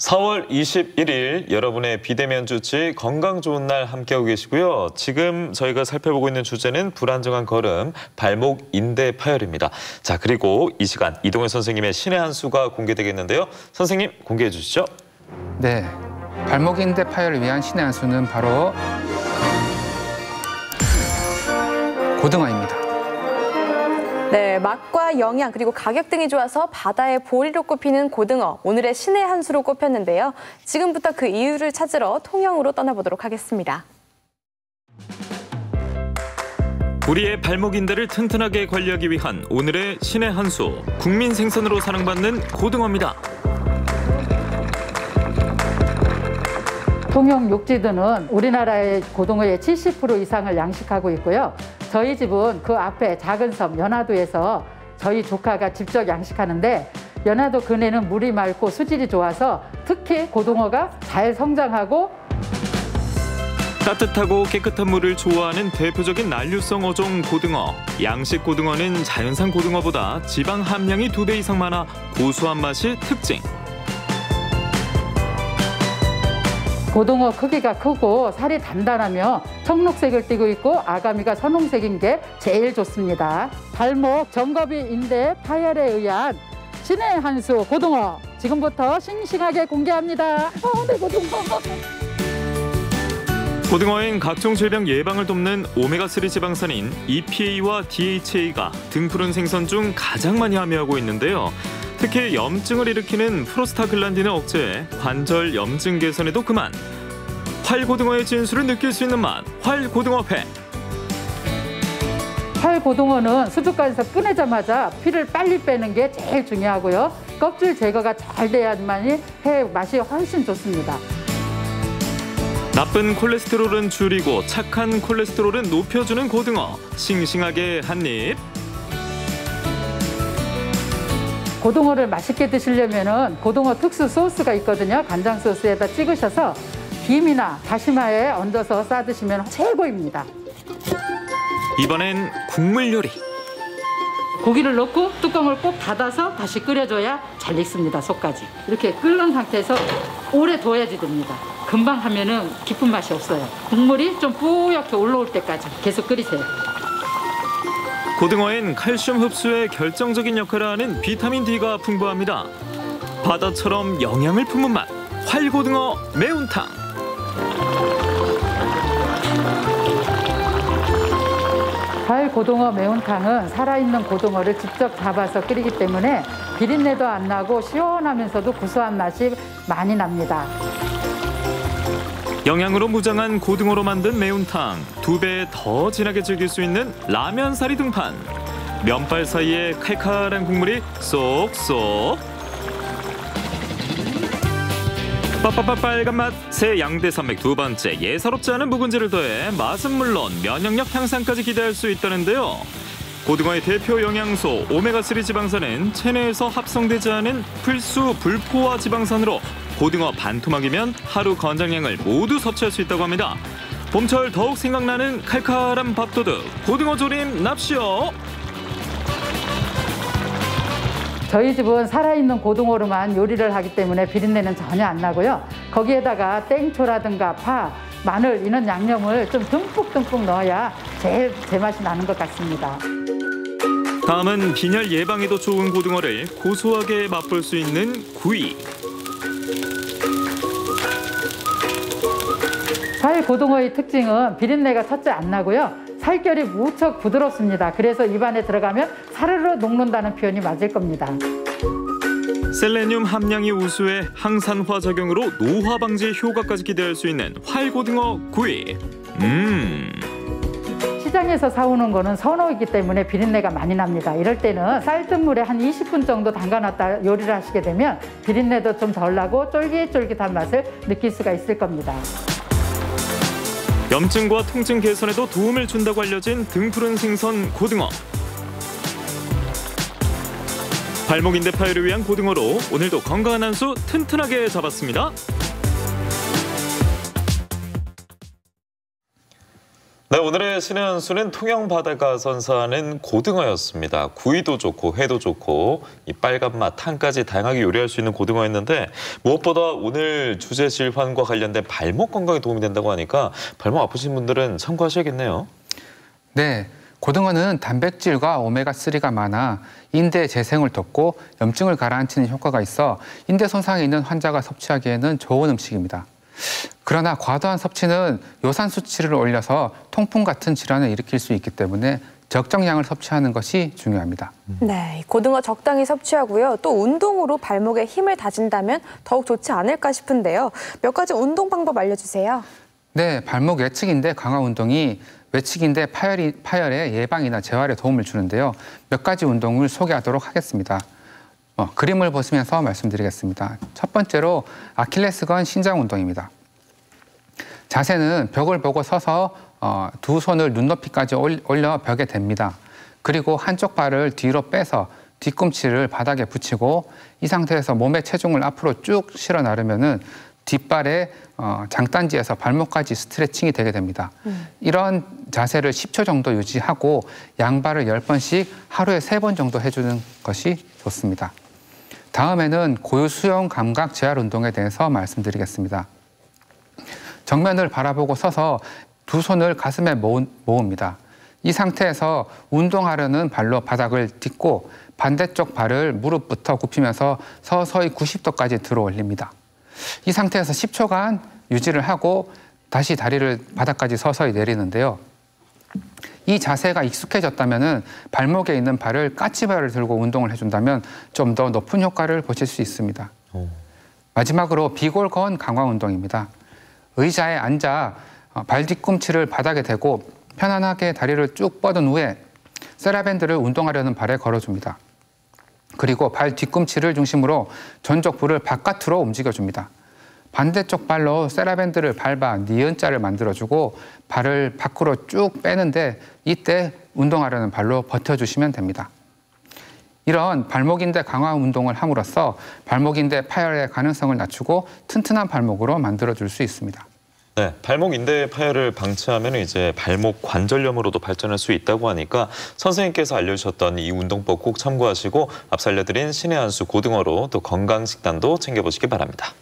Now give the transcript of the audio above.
4월 21일 여러분의 비대면 주치 건강 좋은 날 함께하고 계시고요. 지금 저희가 살펴보고 있는 주제는 불안정한 걸음, 발목 인대 파열입니다. 자, 그리고 이 시간 이동현 선생님의 신의 한 수가 공개되겠는데요. 선생님 공개해 주시죠. 네, 발목 인대 파열을 위한 신의 한 수는 바로 고등어입니다. 네, 맛과 영양 그리고 가격 등이 좋아서 바다의 보리로 꼽히는 고등어 오늘의 신의 한 수로 꼽혔는데요. 지금부터 그 이유를 찾으러 통영으로 떠나보도록 하겠습니다. 우리의 발목 인대를 튼튼하게 관리하기 위한 오늘의 신의 한 수, 국민 생선으로 사랑받는 고등어입니다. 통영 육지도는 우리나라의 고등어의 70% 이상을 양식하고 있고요. 저희 집은 그 앞에 작은 섬 연화도에서 저희 조카가 직접 양식하는데 연화도 근해는 물이 맑고 수질이 좋아서 특히 고등어가 잘 성장하고 따뜻하고 깨끗한 물을 좋아하는 대표적인 난류성 어종 고등어. 양식 고등어는 자연산 고등어보다 지방 함량이 두 배 이상 많아 고소한 맛이 특징. 고등어 크기가 크고 살이 단단하며 청록색을 띠고 있고 아가미가 선홍색인 게 제일 좋습니다. 발목, 정겁이 인대 파열에 의한 신의 한수 고등어 지금부터 싱싱하게 공개합니다. 어, 네 고등어. 고등어엔 각종 질병 예방을 돕는 오메가3 지방산인 EPA와 DHA가 등푸른 생선 중 가장 많이 함유하고 있는데요. 특히 염증을 일으키는 프로스타글란딘을 억제해 관절 염증 개선에도 그만. 활고등어의 진수를 느낄 수 있는 맛, 활고등어회. 활고등어는 수족관에서 꺼내자마자 피를 빨리 빼는 게 제일 중요하고요. 껍질 제거가 잘 돼야만이 회 맛이 훨씬 좋습니다. 나쁜 콜레스테롤은 줄이고 착한 콜레스테롤은 높여주는 고등어. 싱싱하게 한 입. 고등어를 맛있게 드시려면은 고등어 특수 소스가 있거든요. 간장 소스에다 찍으셔서 김이나 다시마에 얹어서 싸 드시면 최고입니다. 이번엔 국물 요리. 고기를 넣고 뚜껑을 꼭 닫아서 다시 끓여줘야 잘 익습니다. 속까지. 이렇게 끓는 상태에서 오래 둬야지 됩니다. 금방 하면은 깊은 맛이 없어요. 국물이 좀 뿌옇게 올라올 때까지 계속 끓이세요. 고등어엔 칼슘 흡수에 결정적인 역할을 하는 비타민 D가 풍부합니다. 바다처럼 영양을 품은 맛, 활고등어 매운탕. 발 고등어 매운탕은 살아있는 고등어를 직접 잡아서 끓이기 때문에 비린내도 안 나고 시원하면서도 구수한 맛이 많이 납니다. 영양으로 무장한 고등어로 만든 매운탕 두 배 더 진하게 즐길 수 있는 라면 사리 등판. 면발 사이에 칼칼한 국물이 쏙쏙. 빠빠빠 빨간 맛. 새 양대 산맥 두 번째 예사롭지 않은 묵은지를 더해 맛은 물론 면역력 향상까지 기대할 수 있다는데요. 고등어의 대표 영양소 오메가3 지방산은 체내에서 합성되지 않은 필수 불포화 지방산으로 고등어 반토막이면 하루 권장량을 모두 섭취할 수 있다고 합니다. 봄철 더욱 생각나는 칼칼한 밥도둑 고등어 조림 납시오. 저희 집은 살아있는 고등어로만 요리를 하기 때문에 비린내는 전혀 안 나고요. 거기에다가 땡초라든가 파, 마늘 이런 양념을 좀 듬뿍듬뿍 넣어야 제일 제맛이 나는 것 같습니다. 다음은 빈혈 예방에도 좋은 고등어를 고소하게 맛볼 수 있는 구이. 살 고등어의 특징은 비린내가 첫째 안 나고요. 살결이 무척 부드럽습니다. 그래서 입안에 들어가면 사르르 녹는다는 표현이 맞을 겁니다. 셀레늄 함량이 우수해 항산화 작용으로 노화 방지 효과까지 기대할 수 있는 활고등어 구이. 음. 시장에서 사오는 거는 선호이기 때문에 비린내가 많이 납니다. 이럴 때는 쌀뜨물에 한 20분 정도 담가놨다 요리를 하시게 되면 비린내도 좀 덜 나고 쫄깃쫄깃한 맛을 느낄 수가 있을 겁니다. 염증과 통증 개선에도 도움을 준다고 알려진 등푸른 생선 고등어. 발목인대 파열을 위한 고등어로 오늘도 건강한 한 수 튼튼하게 잡았습니다. 네, 오늘의 신의 한 수는 통영 바다가 선사하는 고등어였습니다. 구이도 좋고 회도 좋고 이 빨간 맛, 탕까지 다양하게 요리할 수 있는 고등어였는데 무엇보다 오늘 주제 질환과 관련된 발목 건강에 도움이 된다고 하니까 발목 아프신 분들은 참고하셔야겠네요. 네, 고등어는 단백질과 오메가3가 많아 인대 재생을 돕고 염증을 가라앉히는 효과가 있어 인대 손상이 있는 환자가 섭취하기에는 좋은 음식입니다. 그러나 과도한 섭취는 요산 수치를 올려서 통풍 같은 질환을 일으킬 수 있기 때문에 적정량을 섭취하는 것이 중요합니다. 네, 고등어 적당히 섭취하고요. 또 운동으로 발목에 힘을 다진다면 더욱 좋지 않을까 싶은데요. 몇 가지 운동 방법 알려주세요. 네, 발목 외측인대 강화 운동이 외측인대 파열이, 파열의 예방이나 재활에 도움을 주는데요. 몇 가지 운동을 소개하도록 하겠습니다. 어, 그림을 보시면서 말씀드리겠습니다. 첫 번째로 아킬레스건 신장 운동입니다. 자세는 벽을 보고 서서 어, 두 손을 눈높이까지 올려 벽에 댑니다. 그리고 한쪽 발을 뒤로 빼서 뒤꿈치를 바닥에 붙이고 이 상태에서 몸의 체중을 앞으로 쭉 실어 나르면은 뒷발의 어, 장단지에서 발목까지 스트레칭이 되게 됩니다. 음. 이런 자세를 10초 정도 유지하고 양발을 10번씩 하루에 3번 정도 해주는 것이 좋습니다. 다음에는 고유 수용 감각 재활 운동에 대해서 말씀드리겠습니다. 정면을 바라보고 서서 두 손을 가슴에 모읍니다. 이 상태에서 운동하려는 발로 바닥을 딛고 반대쪽 발을 무릎부터 굽히면서 서서히 90도까지 들어 올립니다. 이 상태에서 10초간 유지를 하고 다시 다리를 바닥까지 서서히 내리는데요. 이 자세가 익숙해졌다면 발목에 있는 발을 까치발을 들고 운동을 해준다면 좀 더 높은 효과를 보실 수 있습니다. 오. 마지막으로 비골건 강화 운동입니다. 의자에 앉아 어, 발 뒤꿈치를 바닥에 대고 편안하게 다리를 쭉 뻗은 후에 세라밴드를 운동하려는 발에 걸어줍니다. 그리고 발 뒤꿈치를 중심으로 전족부를 바깥으로 움직여줍니다. 반대쪽 발로 세라밴드를 밟아 니은자를 만들어주고 발을 밖으로 쭉 빼는데 이때 운동하려는 발로 버텨주시면 됩니다. 이런 발목인대 강화 운동을 함으로써 발목인대 파열의 가능성을 낮추고 튼튼한 발목으로 만들어줄 수 있습니다. 네, 발목 인대 파열을 방치하면 이제 발목 관절염으로도 발전할 수 있다고 하니까 선생님께서 알려주셨던 이 운동법 꼭 참고하시고 앞서 알려드린 신의 한수 고등어로 또 건강 식단도 챙겨보시기 바랍니다.